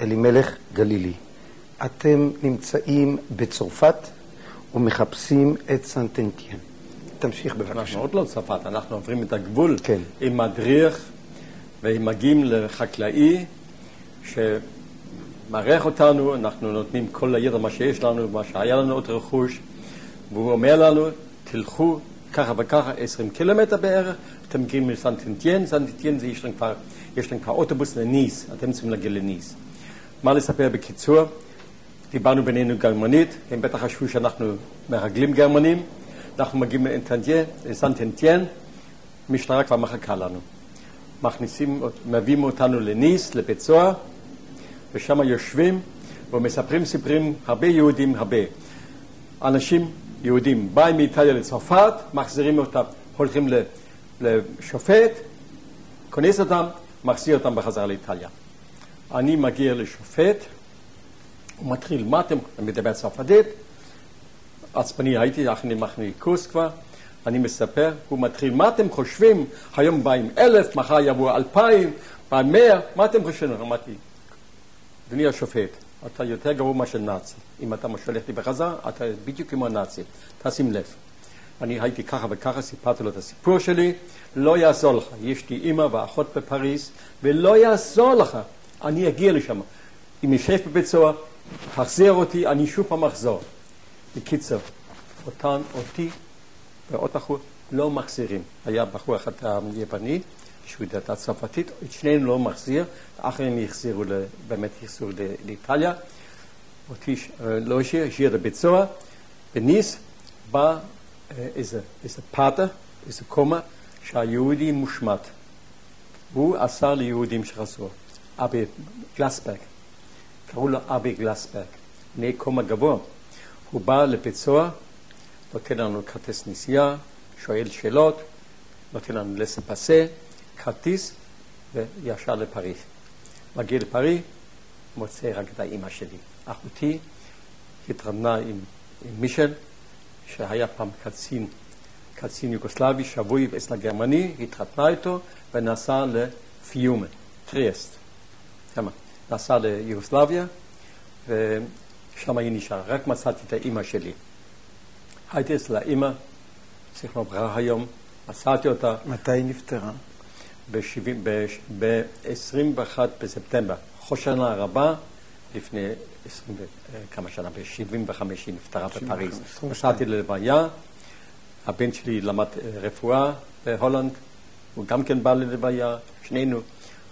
אלימלך גלילי. אתם נמצאים בצרפת ומחפשים את סנטנטיאן. תמשיך בבקשה. אנחנו עוד לא צרפת, אנחנו עוברים את הגבול כן. עם מדריך ומגיעים לחקלאי שמארח אותנו, אנחנו נותנים כל הידע מה שיש לנו, מה שהיה לנו עוד רכוש, והוא אומר לנו, תלכו ככה וככה, 20 קילומטר בערך, אתם מגיעים לסנטנטיאן, סנטנטיאן זה יש להם כבר, יש להם כבר אוטובוס לניס, אתם צריכים להגיע לניס. מה לספר בקיצור? דיברנו בינינו גרמנית, הם בטח חשבו שאנחנו מרגלים גרמנים, אנחנו מגיעים לסנטנטיאן, המשטרה כבר מחכה לנו. מכניסים, מביאים אותנו לניס, לבית סוהר, ושם יושבים ומספרים סיפורים, הרבה יהודים, הרבה. אנשים יהודים באים מאיטליה לצרפת, מחזירים אותם, הולכים לשופט, כונס אותם, מחזיר אותם בחזרה לאיטליה. אני מגיע לשופט, הוא מתחיל, מה אתם, אני מדבר צרפתית, עצבני הייתי, אחרי מחנה קורס כבר, אני מספר, הוא מתחיל, מה אתם חושבים, היום באים אלף, מחר יבואו אלפיים, פעם מאה, מה אתם חושבים? אמרתי, אדוני השופט, אתה יותר גרוע מאשר נאצי. אם אתה שולח לי בחזרה, אתה בדיוק כמו נאצי. תשים לב. אני הייתי ככה וככה, סיפרתי לו את הסיפור שלי, לא יעזור לך. יש לי אימא ואחות בפריז, ולא יעזור לך. אני אגיע לשם. אם ישב בבית סוהר, תחזיר אותי, אני שוב פעם אחזור. בקיצר, אותן, אותי ועוד בחור לא מחזירים. היה בחור אחד יווני, שהוא ידע צרפתית, את שנינו לא מחזיר, האחרים יחזירו, באמת יחזירו לאיטליה. אותי לא השאיר, השאיר לבית סוהר. בניס בא איזה, איזה פאטה, איזה קומה, שהיהודי מושמט. הוא עשה ליהודים שחזרו. אבי גלסברג, קראו לו אבי גלסברג, בני קומה גבוה. הוא בא לבית סוהר, נותן לנו כרטיס נסיעה, שואל שאלות, נותן לנו לסה פסה, כרטיס וישר לפריז. מגיע לפריז, מוצא רק את האימא שלי. אחותי התרדנה עם, עם מישל, שהיה פעם קצין, קצין יוגוסלבי, שבוי אצל הגרמני, התחתנה איתו ונסע לפיומה, טריאסט. נסע ליוגוסלביה, ושם היא נשארה. רק מצאתי את האימא שלי. הייתי אצל האימא, זכרו ברכה היום, מצאתי אותה. מתי היא נפטרה? ב-21 בספטמבר, חושנה הרבה, לפני 20 כמה שנה, ב-75 היא נפטרה בפריז. נסעתי ללוויה, הבן שלי למד רפואה בהולנד, הוא גם כן בא ללוויה, שנינו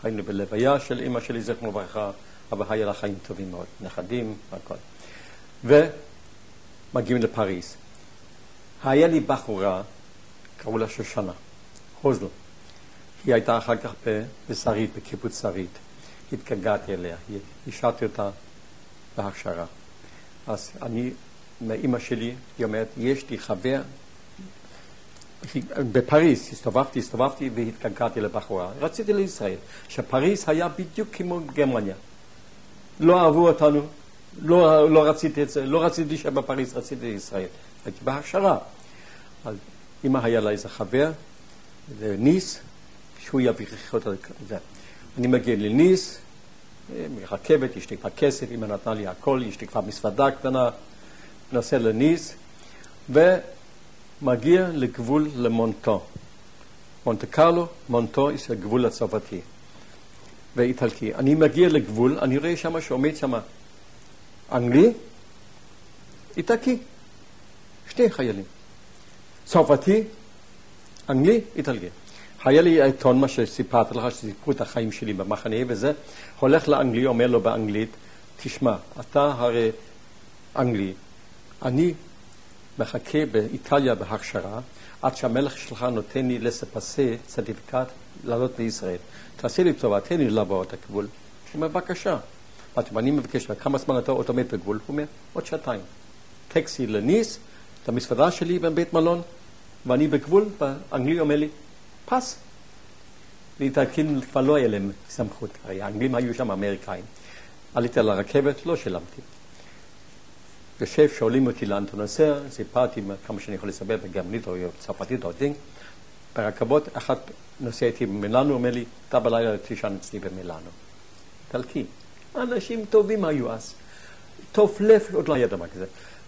היינו בלוויה של אימא שלי, זכרו לברכה, אבל היה לה חיים טובים מאוד, נכדים והכל. ומגיעים לפריז. היה לי בחורה, קראו לה שושנה, הוזל. היא הייתה אחר כך בשרית, בקיבוץ שרית. התגעגעתי אליה, השארתי אותה בהכשרה. אז אני, מאימא שלי, היא אומרת, יש לי חבר, בפריז הסתובבתי, הסתובבתי והתגעגעתי לבחורה. רציתי לישראל, שפריז היה בדיוק כמו גרמניה. לא אהבו אותנו, לא, לא רציתי את זה, לא רציתי להישאר בפריז, רציתי לישראל. הייתי בהכשרה. אז אמא היה לה איזה חבר, ניס, שהוא יביך אותה. אני מגיע לניס, רכבת, יש לי כבר כסף, אמא נתנה לי הכל, יש לי כבר מסוודה קטנה, נוסע לניס, ומגיע לגבול למונטו. מונטה קרלו, מונטו, זה הגבול הצרפתי ואיטלקי. אני מגיע לגבול, אני רואה שם שעומד שם אנגלי, איטלקי, שני חיילים. צרפתי, אנגלי, איטלקי. היה לי עיתון, מה שסיפרתי לך, שסיפרו את החיים שלי במחנה וזה, הולך לאנגלי, אומר לו באנגלית, תשמע, אתה הרי אנגלי, אני מחכה באיטליה בהכשרה, עד שהמלך שלך נותן לי לספסה צרטיפיקט לעלות לישראל. תעשה לי טובה, תן לי לעבור את הגבול. הוא אומר, בבקשה. אמרתי, אני מבקש, כמה זמן אתה עוד עומד בגבול? הוא אומר, עוד שעתיים. טקסי לניס, את המזוודה שלי בבית מלון, ואני בגבול, והאנגלי אומר לי, pass. לאיטלקים כבר לא היה להם סמכות, הרי האנגלים היו שם אמריקאים. עליתי על הרכבת, לא שילמתי. יושב, שואלים אותי לאן אתה נוסע, סיפרתי כמה שאני יכול לספר בגרמנית או צרפתית או דינג. ברכבות, אחת נוסע איתי במילאנו, אומר לי, אתה בלילה תישן אצלי במילאנו. איטלקי. אנשים טובים היו אז. טוב לב, עוד לא היה דבר כזה.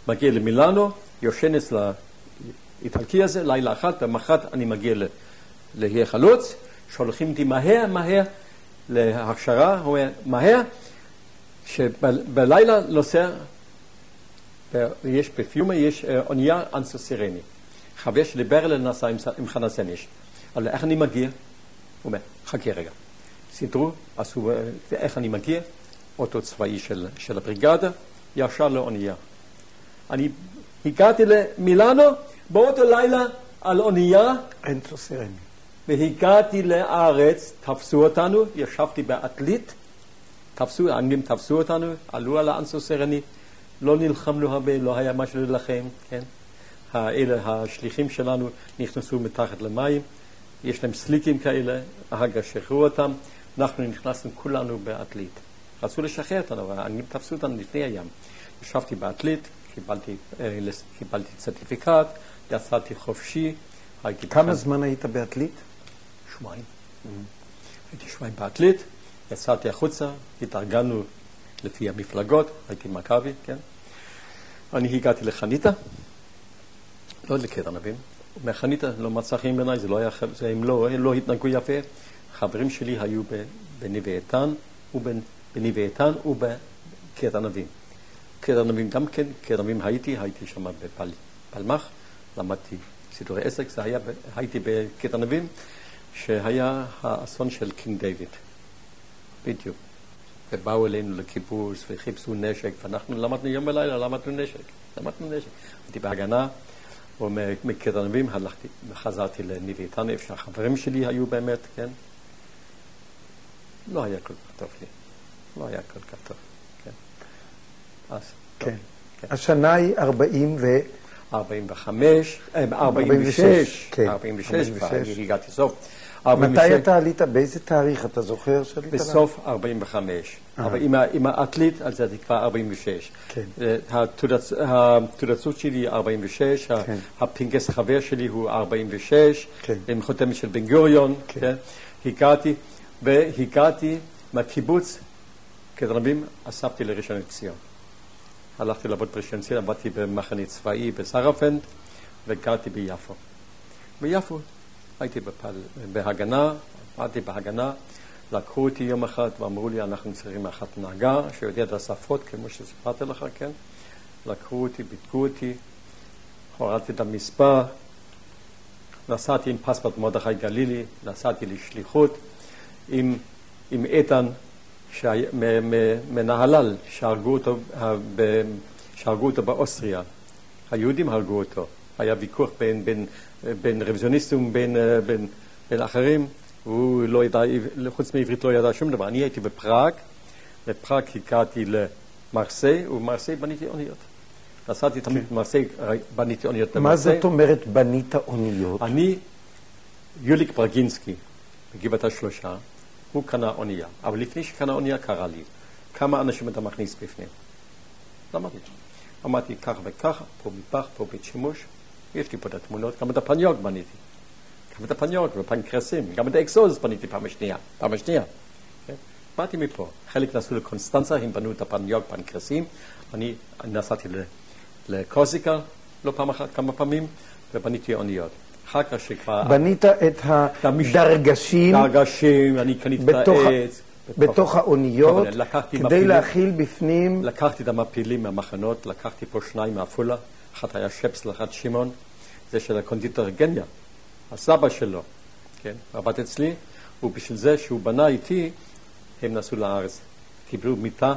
מגיע למילאנו, יושן אצל האיטלקי הזה, לילה אחד, במחרת אני מגיע להיע חלוץ, שולחים אותי מהר מהר להכשרה, הוא אומר, מהר, שבלילה נוסע, יש בפיומה, יש אה, אונייה אנסו סירני. חבר שלי ברלן נסע עם, חנה סניש. אבל איך אני מגיע? הוא אומר, חכה רגע. סידרו, עשו, אה, איך אני מגיע? אוטו צבאי של, של הבריגדה, ישר לאונייה. אני הגעתי למילאנו באותו לילה על אונייה. אין סוסירני. והגעתי לארץ, תפסו אותנו, ישבתי בעתלית, תפסו, האנגלים תפסו אותנו, עלו על האנסו סרני, לא נלחמנו הרבה, לא היה משהו להילחם, כן? האלה, השליחים שלנו נכנסו מתחת למים, יש להם סליקים כאלה, ההגה שחררו אותם, אנחנו נכנסנו כולנו בעתלית. רצו לשחרר אותנו, אבל האנגלים תפסו אותנו לפני הים. ישבתי בעתלית, קיבלתי, אה, קיבלתי צרטיפיקט, יצאתי חופשי. כמה זמן היית בעתלית? שבועיים. הייתי שבועיים בעתלית, יצאתי החוצה, התארגנו לפי המפלגות, הייתי מכבי, כן? אני הגעתי לחניתה, לא לקטע נבין, מחניתה לא מצא חיים בעיניי, זה לא היה, זה הם לא, הם לא התנהגו יפה. חברים שלי היו בנווה איתן, בנווה איתן ובקטע נבין. קטע נבים גם כן, קטע נבים הייתי, הייתי שם בפלמח, למדתי סידורי עסק, זה היה, הייתי בקטע נבים, שהיה האסון של קינג דיוויד, בדיוק. ובאו אלינו לקיבוץ וחיפשו נשק, ואנחנו למדנו יום ולילה, למדנו נשק, למדנו נשק. הייתי בהגנה, ומקטע נבים הלכתי, חזרתי לניבי איתן, איפה שהחברים שלי היו באמת, כן? לא היה כל כך טוב לי, לא היה כל כך טוב. אז. כן. כן. השנה היא 40 ו... 45, 46, 46, כבר הגעתי סוף. מתי אתה עלית? באיזה תאריך אתה זוכר שעלית? בסוף 45. אבל עם האתלית, אז זה כבר 46. כן. התעודצות שלי 46, הפנקס חבר שלי הוא 46, עם חותמת של בן גוריון. הגעתי, והגעתי מהקיבוץ, כרבים, אספתי לראשון לציון. הלכתי לעבוד פרשנצין, עבדתי במחנה צבאי בסרפנד וגרתי ביפו. ביפו הייתי בפל... בהגנה, עבדתי בהגנה, לקחו אותי יום אחד ואמרו לי אנחנו צריכים אחת נהגה שיודע את השפות כמו שסיפרתי לך, כן? לקחו אותי, בידקו אותי, הורדתי את המספר, נסעתי עם פספורט מרדכי גלילי, נסעתי לשליחות עם, עם איתן מנהלל שהרגו אותו, שהרגו אותו באוסטריה. היהודים הרגו אותו. היה ויכוח בין, בין, בין רוויזיוניסטים בין, בין, בין אחרים, והוא לא ידע, חוץ מעברית לא ידע שום דבר. אני הייתי בפראג, בפראג הגעתי למרסיי, ובמרסיי בניתי אוניות. נסעתי תמיד כן. במרסיי, בניתי אוניות למרסיי. מה זאת אומרת בנית אוניות? אני, יוליק ברגינסקי, בגבעת השלושה, הוא קנה אונייה. אבל לפני שקנה אונייה קרא לי, כמה אנשים אתה מכניס בפנים? אמרתי, אמרתי כך וכך, פה מטבח, פה בית שימוש, יש לי פה את התמונות, גם את הפניוק בניתי. גם את הפניוק ופנקרסים, גם את האקסוז בניתי פעם השנייה, פעם השנייה. כן? באתי מפה, חלק נסעו לקונסטנצה, הם בנו את הפניוק, פנקרסים, אני נסעתי לקוזיקה, לא פעם אחת, כמה פעמים, ובניתי אוניות. אחר כך שכבר... בנית את הדרגשים... דרגשים, אני קניתי את העץ. בתוך האוניות, כדי להכיל בפנים... לקחתי את המפילים מהמחנות, לקחתי פה שניים מעפולה, אחת היה שפסל, אחת שמעון, זה של הקונדיטור גניה, הסבא שלו, כן, עבד אצלי, ובשביל זה שהוא בנה איתי, הם נסעו לארץ. קיבלו מיטה,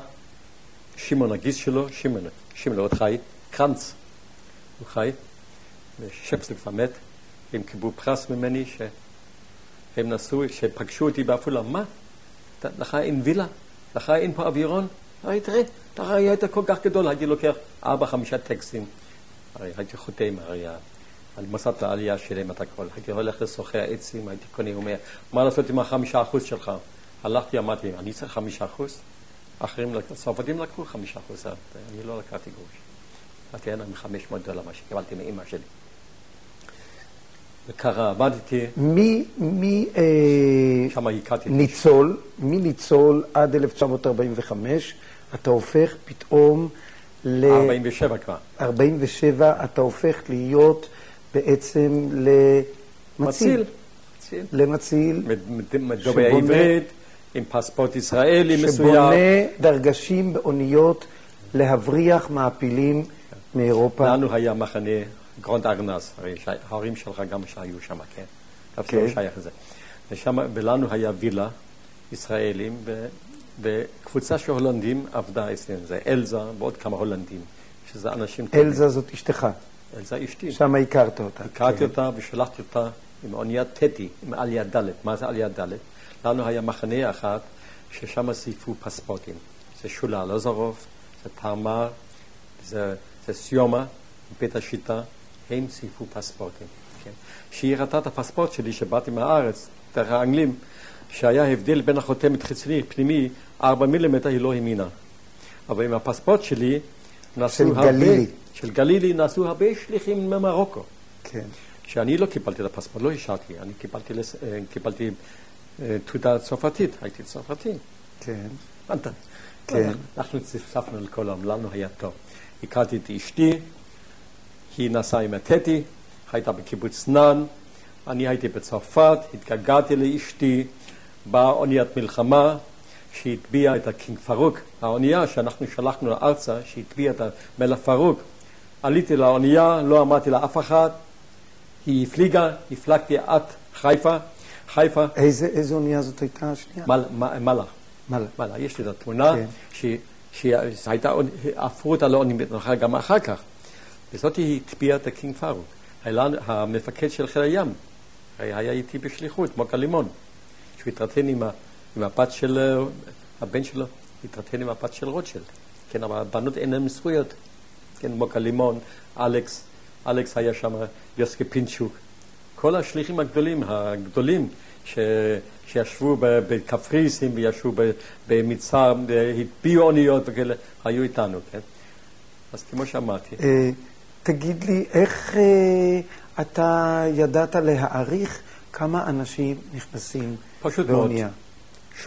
שמעון הגיס שלו, שמעון, שמעון עוד חי, קרנץ, הוא חי, ושפסל כבר מת, הם קיבלו פרס ממני שהם נסעו, שפגשו אותי בעפולה, מה? לך אין וילה? לך אין פה אווירון? הרי תראה, אתה היית כל כך גדול, הייתי לוקח ארבע, חמישה טקסטים. הרי הייתי חותם, הרי על מסת העלייה שלהם את הכל. הייתי הולך לסוחר עצים, הייתי קונה, אומר, מה לעשות עם החמישה אחוז שלך? הלכתי, אמרתי, אני צריך חמישה אחוז? אחרים, הצרפתים לקחו חמישה אחוז, אני לא לקחתי גרוש. אמרתי, אין להם חמש מאות דולר, מה שקיבלתי מאימא שלי. וככה עבדתי, מי, מי אה, שם ניצול, מי ניצול עד 1945, אתה הופך פתאום ל... 47 כבר. 47, אתה הופך להיות בעצם למציל. מציל. מציל. למציל, מדובר עברית, עם פספורט ישראלי מסוים. שבונה דרגשים באוניות להבריח מעפילים מאירופה. לנו היה מחנה גרונד ארנס, הרי ההורים שלך גם שהיו שם, כן? כן. לא שייך לזה. ושם, ולנו היה וילה, ישראלים, וקבוצה של הולנדים עבדה אצלנו, זה אלזה ועוד כמה הולנדים, שזה אנשים טובים. אלזה זאת אשתך, אלזה אשתי. שם הכרת אותה. הכרתי כן. אותה ושלחתי אותה עם אוניית טטי, עם עלייה ד'. מה זה עלייה ד'? לנו היה מחנה אחד ששם זייפו פספורטים. זה שולה אלעזרוב, זה פרמר, זה, זה סיומה, בית השיטה, הם זייפו פספורטים. כן? כשהיא ראתה את הפספורט שלי, שבאתי מהארץ, דרך האנגלים, שהיה הבדל בין החותמת חיצוני פנימי, 4 מילימטר, היא לא האמינה. אבל עם הפספורט שלי, נעשו של הרבה... גלילי. של גלילי נעשו הרבה שליחים ממרוקו. כן. שאני לא קיבלתי את הפספורט, לא השארתי, אני קיבלתי, לס... אה, קיבלתי אה, תעודה צרפתית, הייתי צרפתי. כן. הבנת? כן. אנחנו צפצפנו לכל העולם, לנו היה טוב. הכרתי את אשתי, היא נסעה עם הטטי, הייתה בקיבוץ נאן, אני הייתי בצרפת, התגעגעתי לאשתי, באה אוניית מלחמה, שהטביעה את ה King Farouk, האונייה שאנחנו שלחנו ארצה, שהטביעה את המלך פרוק. עליתי לאונייה, לא אמרתי לאף אחד, היא הפליגה, הפלגתי עד חיפה, חיפה, איזה, איזה אונייה זאת הייתה השנייה? מל- מ- מלח. מלח. וואלה, יש לי את התמונה, כן. ש- שהייתה, הפכו אותה לאוניברסיטה גם אחר כך. וזאת היא הטביעה את ה King Farouk. היה המפקד של חיל הים, היה היה איתי בשליחות, מוקה לימון, שהוא התרתן עם, ה- עם הבת של, אה, הבן שלו, התרתן עם הבת של רוטשילד. כן, אבל הבנות אין להן זכויות. כן, מוקה לימון, אלכס, אלכס היה שם, יוסקי פינצ'וק. כל השליחים הגדולים, הגדולים, ש, שישבו בקפריסין וישבו ב- במצר, והטביעו אוניות וכאלה, היו איתנו, כן? אז כמו שאמרתי, אה, תגיד לי, איך אה, אתה ידעת להעריך כמה אנשים נכנסים פשוט מאוד.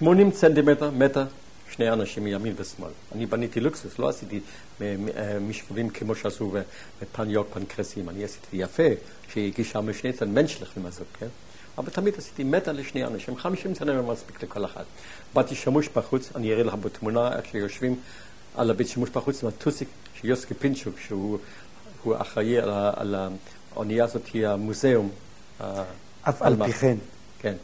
באונייה? 80 סנטימטר, מטר, שני אנשים מימין ושמאל. אני בניתי לוקסוס, לא עשיתי אה, מ- אה, משקולים כמו שעשו ב- בפניוק פנקרסים. אני עשיתי יפה, שהגיש שם שני צנט מנשלך למזות, כן? אבל תמיד עשיתי מטר לשני אנשים, 50 סנטימטר מספיק לכל אחד. באתי שימוש בחוץ, אני אראה לך בתמונה איך שיושבים על הבית שימוש בחוץ עם הטוסיק של יוסקי פינצ'וק, שהוא הוא אחראי על, האונייה הזאת, המוזיאום. ה- אף על פי כן. כן.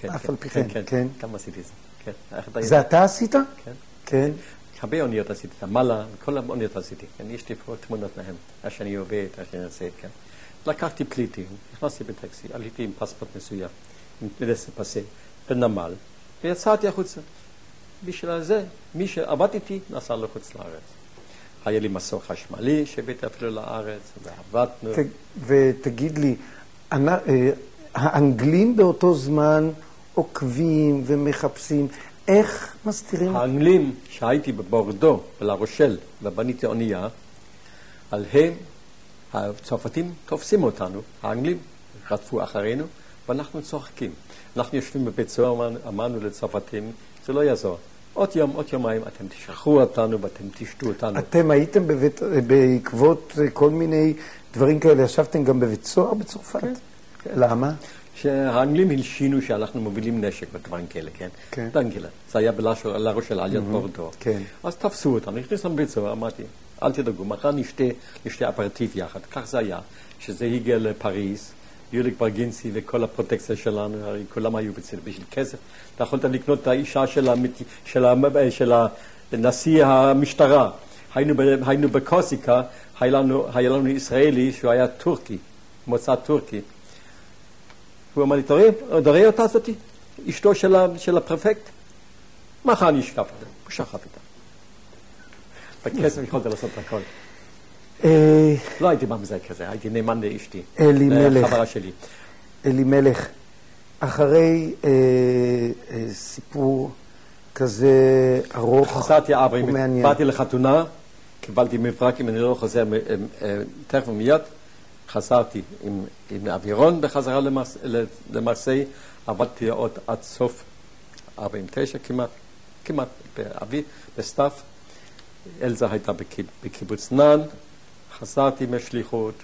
כן, אף כן, על פי כן, כן. כן. גם עשיתי את זה. כן. זה? אתה עשית? כן. כן. הרבה אוניות עשיתי, את המלה, כל האוניות עשיתי. כן, יש לי פה תמונות מהם, איך שאני עובד, איך שאני עושה כן. לקחתי פליטים, נכנסתי בטקסי, עליתי עם פספורט מסוים, עם פלסה פסה, בנמל, ויצאתי החוצה. בשביל זה, מי שעבד איתי נסע לחוץ לארץ. היה לי מסור חשמלי שהבאתי אפילו לארץ, ועבדנו. ת- ותגיד לי, אה, האנגלים באותו זמן עוקבים ומחפשים, איך מסתירים? האנגלים שהייתי בבורדו, בלרושל, ובניתי אונייה, על הם, הצרפתים תופסים אותנו, האנגלים רדפו אחרינו, ואנחנו צוחקים. אנחנו יושבים בבית סוהר, אמרנו- לצרפתים, זה לא יעזור. עוד יום, עוד יומיים, אתם תשכחו אותנו ואתם תשתו אותנו. אתם הייתם בבית, בעקבות כל מיני דברים כאלה, ישבתם גם בבית סוהר בצרפת? כן. למה? שהאנגלים הלשינו שאנחנו מובילים נשק ודברים כאלה, כן? כן. כאלה. זה היה בלרושל על יד בורדו. כן. אז תפסו אותנו, הכניסו לבית סוהר, אמרתי, אל תדאגו, מחר נשתה, נשתה אפרטיב יחד. כך זה היה. שזה הגיע לפריז, יוליק ברגינסי וכל הפרוטקציה שלנו, הרי כולם היו בצל בשביל כסף. אתה יכולת לקנות את האישה של, המת... של, ה... של נשיא המשטרה. היינו, ב... היינו בקוסיקה, היה לנו, היה לנו ישראלי שהוא היה טורקי, מוצא טורקי. הוא אמר לי, אתה רואה אותה זאתי? אשתו של. של הפרפקט? מחר אני אשכב אותה. הוא שכב איתה. בכסף יכולת לעשות הכל. אה, לא הייתי ממזר כזה, הייתי נאמן לאשתי. אלימלך. לחברה שלי. אלימלך, אחרי אה, אה, סיפור כזה ארוך חזרתי אברהם, ומעניין, באתי לחתונה, קיבלתי מברק, אם אני לא חוזר אה, אה, תכף ומיד, חזרתי עם, עם אווירון בחזרה למרסיי, עבדתי עוד עד סוף 49 כמעט, כמעט באבי, בסתיו. אלזה הייתה בקיבוץ נאן, חזרתי מהשליחות,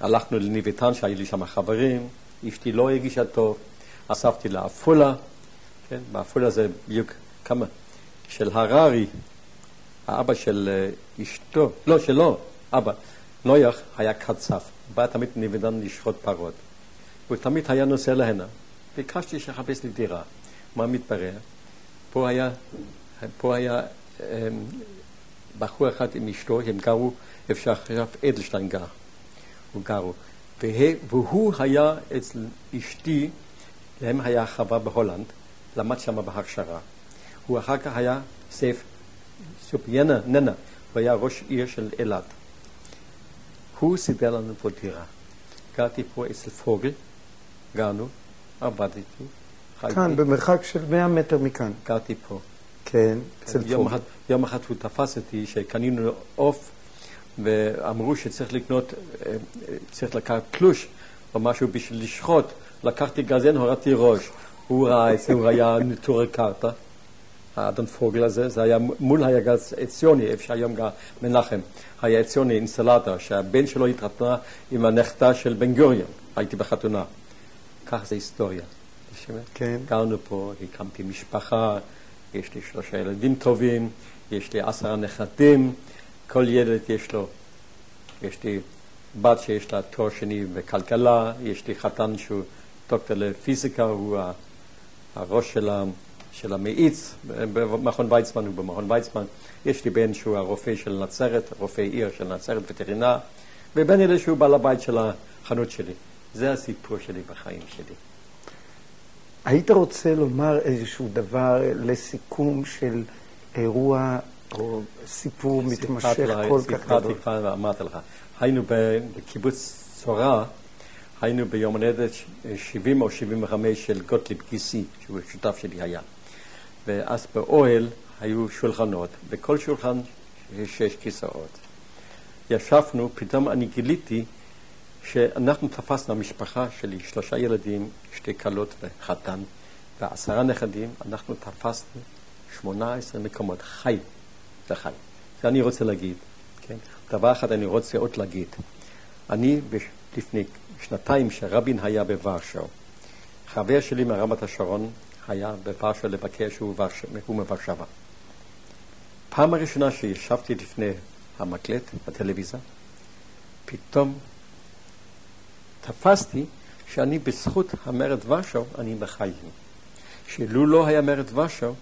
הלכנו לניביטן שהיו לי שם חברים, אשתי לא הרגישה טוב, אספתי לעפולה, כן, בעפולה זה בדיוק כמה, של הררי, האבא של אה, אשתו, לא, שלו, אבא, נויח היה קצף, בא תמיד ניביטן לשחוט פרות, הוא תמיד היה נוסע להנה. ביקשתי שיחפש לי דירה. מה מתברר? פה היה, פה היה אמ, בחור אחד עם אשתו, הם גרו איפה שעכשיו אדלשטיין גר. הוא גרו. והוא היה אצל אשתי, להם היה חווה בהולנד, למד שם בהכשרה. הוא אחר כך היה סייף סופיאנה ננה, הוא היה ראש עיר של אילת. הוא סידר לנו פה דירה. גרתי פה אצל פוגל, גרנו, עבדתי. כאן, במרחק של 100 מטר מכאן. גרתי פה. כן, אצל פוגל. יום אחד הוא תפס אותי שקנינו עוף ואמרו שצריך לקנות, צריך לקחת תלוש או משהו בשביל לשחוט. לקחתי גזן, הורדתי ראש. הוא ראה את זה, הוא היה נטורי קרתא, האדון פוגל הזה, זה היה מול היגז עציוני, איפה שהיום גר מנחם. היה עציוני אינסטלטור, שהבן שלו התחתנה עם הנכדה של בן גוריון, הייתי בחתונה. כך זה היסטוריה. כן. גרנו פה, הקמתי משפחה, יש לי שלושה ילדים טובים, יש לי עשרה נכדים, כל ילד יש לו, יש לי בת שיש לה תואר שני בכלכלה, יש לי חתן שהוא דוקטור לפיזיקה, הוא הראש של, של המאיץ במכון ויצמן, הוא במכון ויצמן, יש לי בן שהוא הרופא של נצרת, רופא עיר של נצרת, וטרינר, ובן אלה שהוא בעל הבית של החנות שלי. זה הסיפור שלי בחיים שלי. היית רוצה לומר איזשהו דבר לסיכום של אירוע או סיפור מתמשך כל כך גדול? סיפרתי כבר ואמרתי לך. היינו בקיבוץ צורה, היינו ביום הולדת 70 או 75 של גוטליב גיסי, שהוא שותף שלי היה. ואז באוהל היו שולחנות, בכל שולחן יש שש כיסאות. ישבנו, פתאום אני גיליתי שאנחנו תפסנו, המשפחה שלי, שלושה ילדים, שתי כלות וחתן, ועשרה נכדים, אנחנו תפסנו 18 מקומות, חי, זה חי. זה אני רוצה להגיד, כן? דבר אחד אני רוצה עוד להגיד. אני לפני שנתיים שרבין היה בוורשו, חבר שלי מרמת השרון היה בוורשו לבקר שהוא מוורשבה. פעם הראשונה שישבתי לפני המקלט בטלוויזיה, פתאום תפסתי שאני בזכות המרד ורשו, אני בחיים. שלו לא היה מרד ורשו,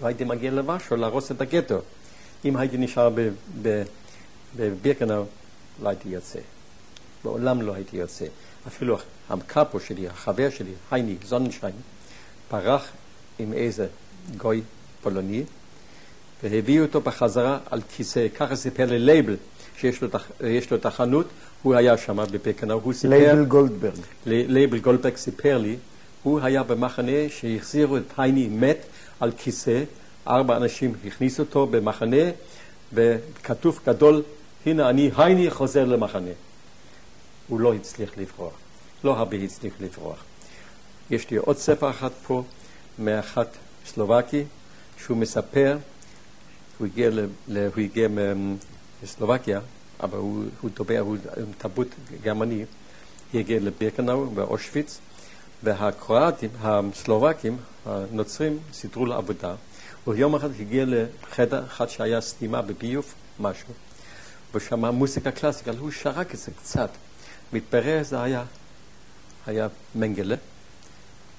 לא הייתי מגיע לוורשו להרוס את הגטו. אם הייתי נשאר בבירקנאו, לא הייתי יוצא. לעולם לא הייתי יוצא. אפילו הקאפו שלי, החבר שלי, הייני זוננשיין, ברח עם איזה גוי פולני, והביא אותו בחזרה על כיסא, ככה סיפר לי לייבל, שיש לו את החנות, הוא היה שם בבירקנאו, הוא סיפר... לייבל גולדברג. לייבל גולדברג סיפר לי, הוא היה במחנה שהחזירו את הייני מת על כיסא, ארבע אנשים הכניסו אותו במחנה, וכתוב גדול, הנה אני, הייני חוזר למחנה. הוא לא הצליח לברוח, לא הרבה הצליח לברוח. יש לי עוד ספר אחד פה, מאחת סלובקי, שהוא מספר, הוא הגיע, ל, הוא הגיע מסלובקיה, אבל הוא, הוא דובר, הוא תרבות גרמני, הגיע לבירקנאו באושוויץ, והקרואטים, הסלובקים, הנוצרים, סידרו לו עבודה. ויום אחד הגיע לחדר אחד שהיה סתימה בביוב, משהו, ושמע מוזיקה קלאסית, הוא שרק את זה קצת. מתברר זה היה, היה מנגלה,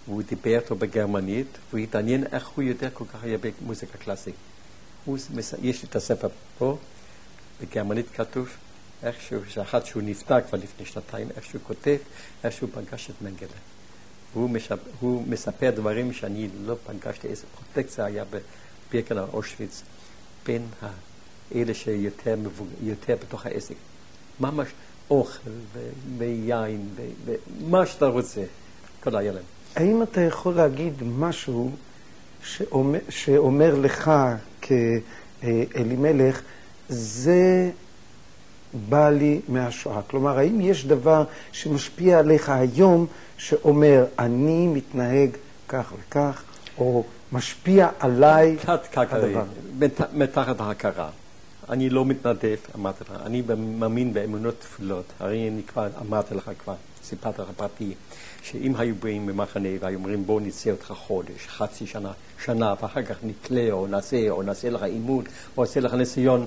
והוא דיבר איתו בגרמנית, והוא התעניין איך הוא יודע כל כך הרבה מוזיקה קלאסית. יש לי את הספר פה, בגרמנית כתוב, איכשהו, שאחת שהוא נפטר כבר לפני שנתיים, איך שהוא כותב, איך שהוא פגש את מנגלה. והוא משפ... מספר דברים שאני לא פגשתי, איזה פרוטקציה היה בבירקנר אושוויץ, בין אלה שיותר מבוג... בתוך העסק. ממש אוכל ויין ומה שאתה רוצה, כל היה להם. האם אתה יכול להגיד משהו שאומר, שאומר לך כאלימלך, זה בא לי מהשואה? כלומר, האם יש דבר שמשפיע עליך היום, שאומר, אני מתנהג כך וכך, או משפיע עליי הדבר? מתחת ההכרה. אני לא מתנדב, אמרתי לך, אני מאמין באמונות תפילות. הרי אני כבר אמרתי לך כבר, סיפרתי לך פרטי, שאם היו באים במחנה והיו אומרים בוא נצא אותך חודש, חצי שנה, שנה, ואחר כך נתלה או נעשה, או נעשה לך אימון, או נעשה לך ניסיון,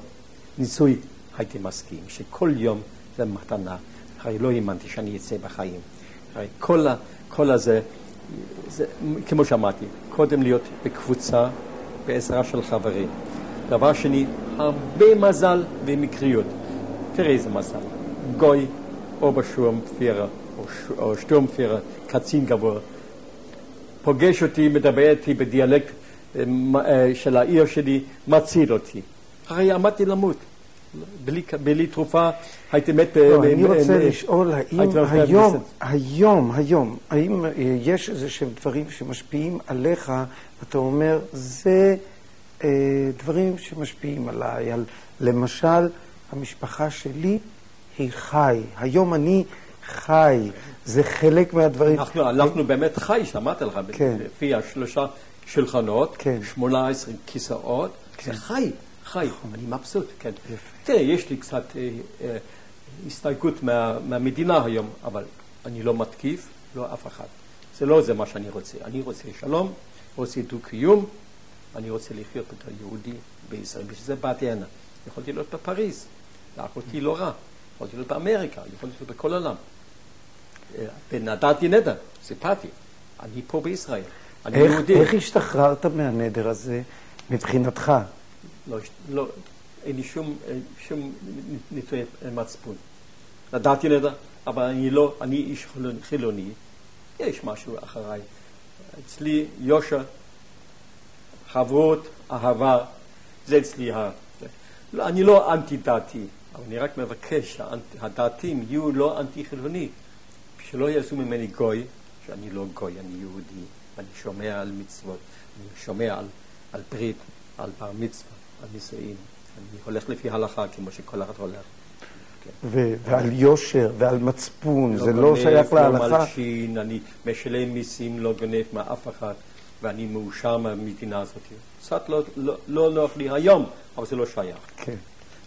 ניסוי, הייתי מסכים שכל יום זה מתנה. הרי לא האמנתי שאני אצא בחיים. הרי כל, ה, כל הזה, זה, כמו שאמרתי, קודם להיות בקבוצה, בעזרה של חברים. דבר שני, הרבה מזל ומקריות. תראה איזה מזל. גוי או בשום פירה, או שטום פירה, קצין גבוה, פוגש אותי, מדבר איתי בדיאלקט אה, אה, של העיר שלי, מציל אותי. הרי עמדתי למות. בלי, בלי תרופה הייתי מת... לא, אני רוצה לשאול, האם היום, היום, היום, האם אה, יש איזה שהם דברים שמשפיעים עליך, אתה אומר, זה דברים שמשפיעים עליי, על, למשל, המשפחה שלי היא חי. היום אני חי, זה חלק מהדברים. אנחנו הלכנו באמת חי, שמעתי לך, כן. לפי השלושה שולחנות, כן. 18 כיסאות, כן. זה חי, חי, נכון. אני מבסוט, כן. תראה, יש לי קצת אה, אה, הסתייגות מה, מהמדינה היום, אבל אני לא מתקיף, לא אף אחד. זה לא זה מה שאני רוצה. אני רוצה שלום, רוצה דו-קיום, אני רוצה לחיות בתור יהודי בישראל. בשביל זה באתי הנה. יכולתי להיות בפריז, לאחותי לא רע. יכולתי להיות באמריקה, יכולתי להיות בכל העולם. ונדרתי נדר, סיפרתי. אני פה בישראל, אני איך, יהודי. איך השתחררת מהנדר הזה מבחינתך? לא, לא, אין לי שום, שום ניתוי מצפון. נדרתי נדר, אבל אני לא, אני איש חילוני, יש משהו אחריי. אצלי יושר, חברות, אהבה, זה אצלי ה... לא, אני לא אנטי-דתי, אבל אני רק מבקש שהדתיים יהיו לא אנטי-חילוני. שלא יעשו ממני גוי, שאני לא גוי, אני יהודי, אני שומע על מצוות, אני שומע על, על ברית, על בר מצווה, על נישואין, אני הולך לפי הלכה כמו שכל אחד הולך. כן. ועל יושר ועל מצפון, לא זה לא שייך להלכה. לא מלשין, אני משלם מיסים, לא גונב מאף אחד, ואני מאושר מהמדינה הזאת. קצת לא, לא, לא נוח לי היום, אבל זה לא שייך. כן.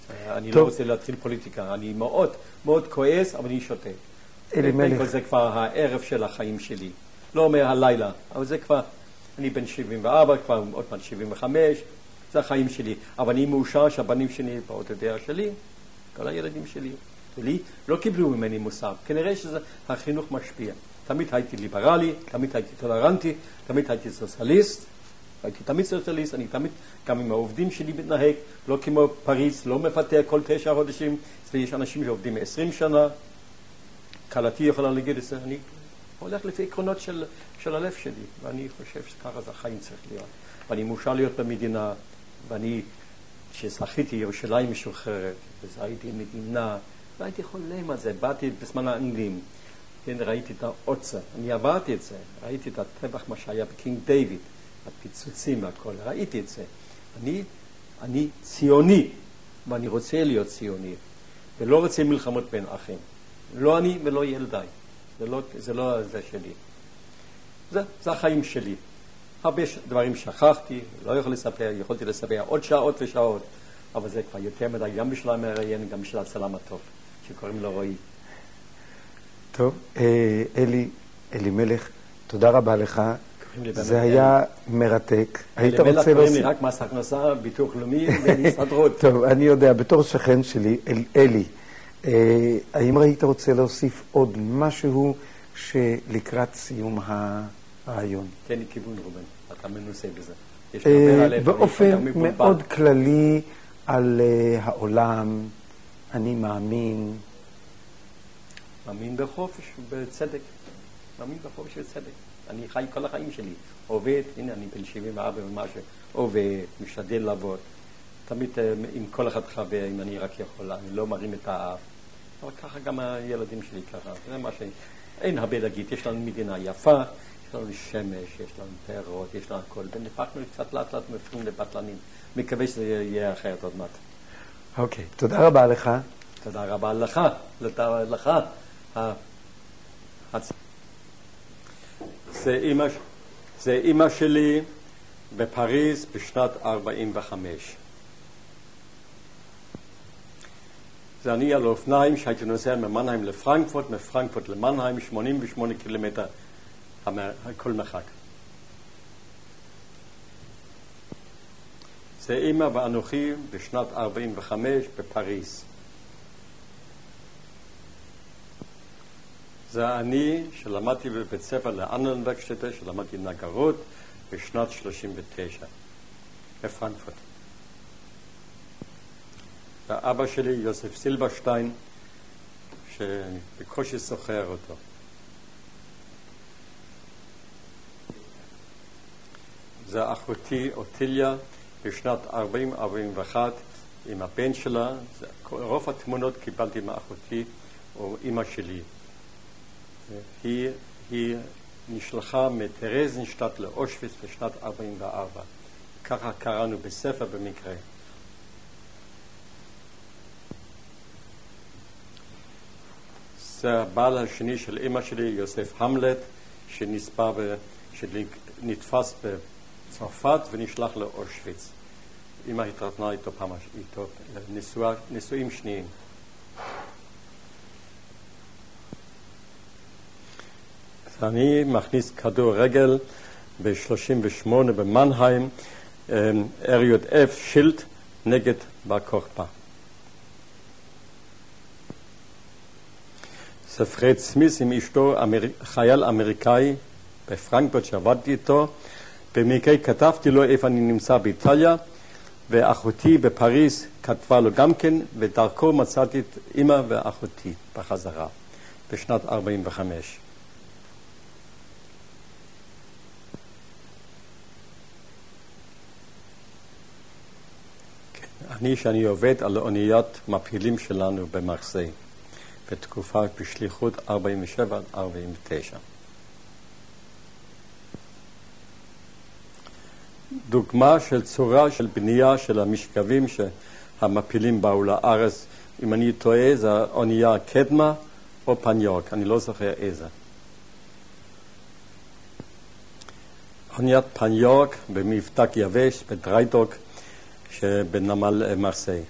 אה, אני לא טוב. לא רוצה להתחיל פוליטיקה, אני מאוד מאוד כועס, אבל אני שותק. אלימלך. זה כבר הערב של החיים שלי. לא אומר הלילה, אבל זה כבר, אני בן 74, כבר עוד פעם 75, זה החיים שלי. אבל אני מאושר שהבנים שלי באוטודיה שלי, כל הילדים שלי, ולי, לא קיבלו ממני מוסר. כנראה שהחינוך משפיע. תמיד הייתי ליברלי, תמיד הייתי טולרנטי, תמיד הייתי סוציאליסט, הייתי תמיד סוציאליסט, אני תמיד, גם עם העובדים שלי מתנהג, לא כמו פריז, לא מפתח כל תשע חודשים, יש אנשים שעובדים 20 שנה, כלתי יכולה להגיד את זה, אני הולך לפי עקרונות של, של הלב שלי, ואני חושב שככה זה החיים צריך להיות. ואני מאושר להיות במדינה, ואני, כשזכיתי ירושלים משוחררת, וזה הייתי מדינה, והייתי חולם על זה, באתי בזמן האנגלים, כן, ראיתי את העוצר, אני עברתי את זה, ראיתי את הטבח, מה שהיה בקינג דיוויד, הפיצוצים והכל, ראיתי את זה. אני, אני ציוני, ואני רוצה להיות ציוני, ולא רוצה מלחמות בין אחים. לא אני ולא ילדיי. זה לא זה, לא זה שלי. זה, זה החיים שלי. הרבה דברים שכחתי, לא יכול לספר, יכולתי לספר עוד שעות ושעות, אבל זה כבר יותר מדי, גם בשביל המראיין, גם בשביל הצלם הטוב, שקוראים לו רועי. טוב, אה, אלי, אלימלך, תודה רבה לך. זה היה מרתק. היית רוצה להוסיף... קוראים לי רק מס הכנסה, ביטוח לאומי והסתדרות. טוב, אני יודע, בתור שכן שלי, אלי, אה, האם היית רוצה להוסיף עוד משהו שלקראת סיום הרעיון? תן לי כיוון, רובן, אתה מנוסה בזה. אה, באופן מאוד כללי על אה, העולם, אני מאמין. מאמין בחופש ובצדק. מאמין בחופש ובצדק. אני חי כל החיים שלי. עובד, הנה אני בן 74 ומשהו, עובד, משתדל לעבוד. תמיד עם כל אחד חבר, אם אני רק יכול, אני לא מרים את האף. אבל ככה גם הילדים שלי ככה, זה מה ש... אין הרבה להגיד, יש לנו מדינה יפה, יש לנו שמש, יש לנו פירות, יש לנו הכל, ונפחנו קצת לאט לאט מפרים לבטלנים. מקווה שזה יהיה אחרת עוד מעט. אוקיי, תודה רבה לך. תודה רבה לך, לך. זה אימא, זה אימא שלי בפריז בשנת 45. זה אני על אופניים שהייתי נוסע ממנהיים לפרנקפורט, מפרנקפורט למנהיים, 88 קילומטר כל מרחק. זה אימא ואנוכי בשנת 45 בפריז. זה אני שלמדתי בבית ספר לאנלנבקשטטה, שלמדתי נגרות בשנת 39 בפרנקפורט. ואבא שלי, יוסף סילברשטיין, שבקושי זוכר אותו. זה אחותי אוטיליה בשנת 40-41 עם הבן שלה. רוב התמונות קיבלתי מאחותי או אימא שלי. היא, היא נשלחה מטרזנשטט לאושוויץ בשנת 44. ככה קראנו בספר במקרה. זה הבעל השני של אימא שלי, יוסף המלט, שנספה, ב... שנתפס בצרפת ונשלח לאושוויץ. אימא התרתנה איתו פעם, איתו נישוא, נישואים שניים. אני מכניס כדורגל ב-38 במנהיים, RJF שילט נגד בר כוכבא. פרד סמיס עם אשתו. חייל אמריקאי בפרנקפורט שעבדתי איתו. במקרה כתבתי לו איפה אני נמצא באיטליה, ואחותי בפריז כתבה לו גם כן, ודרכו מצאתי את אימא ואחותי בחזרה בשנת 45. אני, שאני עובד על אוניית מפעילים שלנו במרסיי. בתקופה בשליחות 47 עד 49. דוגמה של צורה של בנייה של המשכבים שהמפילים באו לארץ, אם אני טועה זה אונייה קדמה או פניוק, אני לא זוכר איזה. אוניית פניוק במבדק יבש בדריידוק שבנמל מרסיי.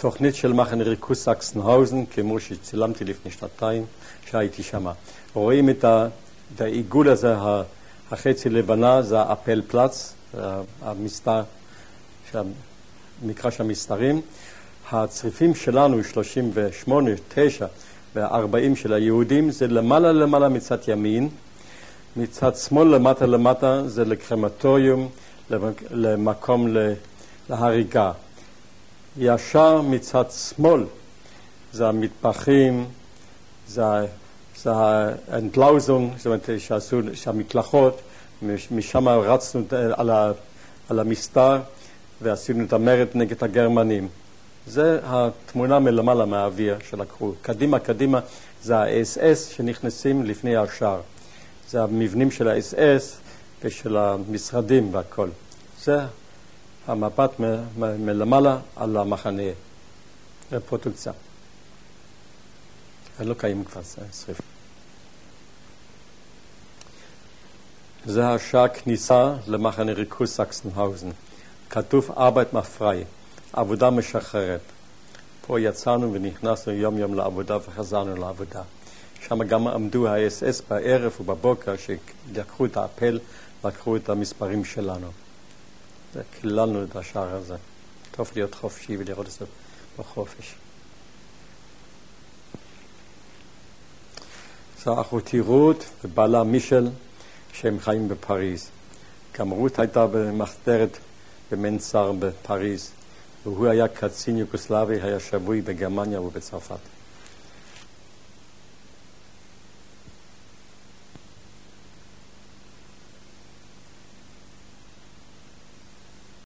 תוכנית של מחנה ריכוז סקסנהאוזן, כמו שצילמתי לפני שנתיים, שהייתי שם. רואים את, ה, את העיגול הזה, החצי לבנה, זה האפל פלאץ, המסתר, של המסתרים. הצריפים שלנו, 38, 9 ו-40 של היהודים, זה למעלה למעלה מצד ימין. מצד שמאל למטה למטה זה לקרמטוריום, למקום להריגה. ישר מצד שמאל זה המטבחים, זה, זה האנטלאוזונג, זאת אומרת שעשו, שהמקלחות, משם רצנו על, ה, על המסתר ועשינו את המרד נגד הגרמנים. זה התמונה מלמעלה מהאוויר שלקחו. קדימה, קדימה, זה ה-SS שנכנסים לפני השער. זה המבנים של ה-SS ושל המשרדים והכל. זה המבט מלמעלה על המחנה, רפרוטוקציה. לא קיים כבר שריפה. זה השעה כניסה למחנה ריכוז סקסנהאוזן. כתוב ארבעת מפריי, עבודה משחררת. פה יצאנו ונכנסנו יום יום לעבודה וחזרנו לעבודה. שם גם עמדו ה-SS בערב ובבוקר, שלקחו את האפל, לקחו את המספרים שלנו. קיללנו את השער הזה. טוב להיות חופשי ולראות את זה בחופש. זה אחותי רות ובעלה מישל, שהם חיים בפריז. גם רות הייתה במחתרת במנסר בפריז, והוא היה קצין יוגוסלבי, היה שבוי בגרמניה ובצרפת.